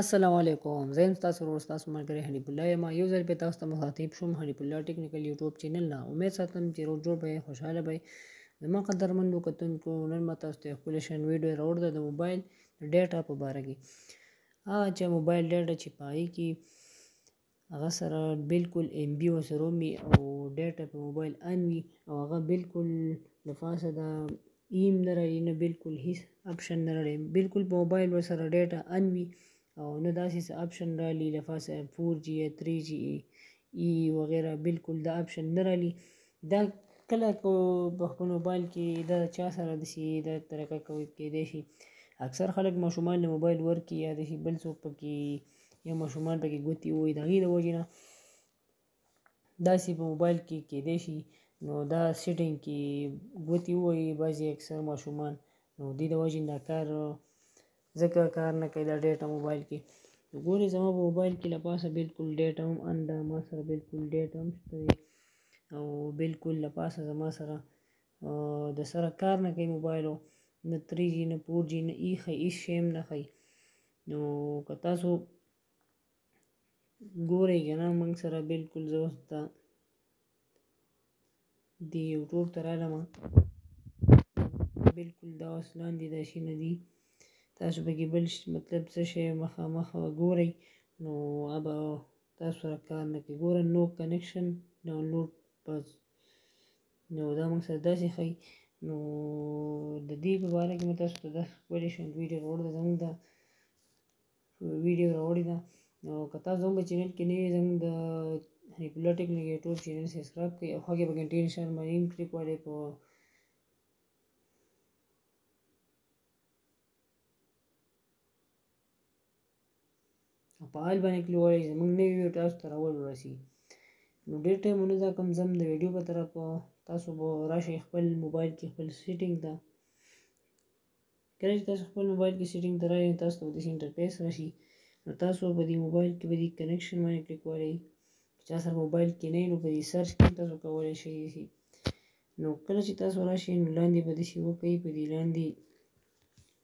السلام علیکم زه تاسو ورور تاسو ملګری حنیف الله یم یو ځل به تاسو ته مخاطب شوم حنیف الله ټیکنیکل یوټیوب چینل نه امید ساتم چې روز جوړ به خوشاله به زما قدرمنو کتونکو نن ما تاسو ته خپل شین ویډیو راوړ ده د موبایل ډیټا په باره کې هغه چې موبایل ډیټا چې پای کې هغه سره بالکل ایم بی ورسره وي او ډیټا په موبایل ان وي او هغه بالکل د پاسه دا ایم نه لري نه بالکل هیڅ اپشن نه لري بالکل په موبایل ورسره ډیټا ان وي او نه داسې څه اپشن رالي د پاسه فور جي یا تھري جي ای وغیره بالکل دا اپشن نه رالي دا کله کو په خپل موبایل کې دا چا سره د شي دا طریقه کوي کې دی شي اکثر خلک ماشومان له موبایل ورکي یا د شي بل څوک پکې یا ماشومان پکې ګوتې ووهي د هغې د وجې نه داسې په موبایل کې کېدای شي نو دا سیټینګ کې ګوتې ووهي بعضې اکثر ماشومان نو دې د وجې دا کار ځکه کار نه کوي دا ډیټا موبایل کې ګورې زما په موبایل کې له پاسه بلکل ډیټا هم ان ده ما سره بلکل ډیټا هم شته دی او بلکل له پاسه زما سره د سره کار نه کوي موبایل نه تری جي نه فور جي نه ایښی هېڅ شی هم نه ښیي نو که تاسو ګورئ که نه موږ سره بلکل زه اوس ته د یوټیوب ته رالم بلکل دا اوس لاندې دا شي نه دي تاسو به کې بل مطلب څه شی مخامخ ګورئ نو ابا تاسو سره کار نه کوي ګوره نو کنیکشن ډاونلوډ بس نو دا موږ سره داسې ښایي نو د دې په باره کې مې تاسو ته دا ښکلې شونډ ویډیو راوړې ده زموږ دا ویډیو راوړې ده نو که تاسو زموږ په چینل کې نه یې زموږ د هیپولا ټیکنیک یوټیوب چینل سبسکرایب کړئ او هغې په ګنټې نشان باندې هم کلیک وړئ په په آل باندې کلی وړي زمونږ نوی ویډیو تاسو ته راول ورسی نو ډېر ټایم ونه دا کم زم د ویډیو په طرف تاسو به راشئ خپل موبایل کې خپل سیټینګ ته کله چې تاسو خپل موبایل کې سیټینګ ته راځئ تاسو ته د انټرفیس راشي نو تاسو په دې موبایل کې به دې کنیکشن باندې کلیک وړئ چا سره موبایل کې نه نو په دې سرچ کې تاسو کولی شئ نو کله چې تاسو راشئ نو لاندې به داسې وکړئ په دې لاندې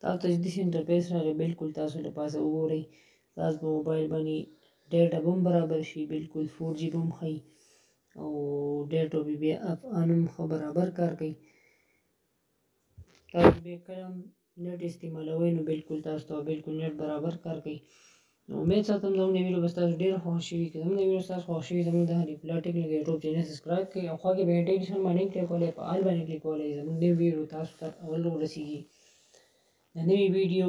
تاسو ته چې داسې انټرفیس راغی بالکل تاسو له پاسه وګورئ تاسو په موبایل باندې ډیټا به هم برابر شي بالکل فور جي به هم ښایي او ډیټا به بیا افغان هم ښه برابر کار کوي تاسو بیا کله هم نټ استعمالوي نو بالکل تاسو ته بالکل نټ برابر کار کوي نو امید ساتم زموږ د ویډیو به تاسو ډېر خوښ شوي که زموږ د ویډیو تاسو خوښ شوي زموږ د هري پلا ټیکنیک یوټیوب چینل سبسکرایب کړئ او خوا کې به انټي نشان باندې کلیک کولای په آل باندې کلیک کولای زموږ نوې ویډیو تاسو ته اول ورسیږي د نوې ویډیو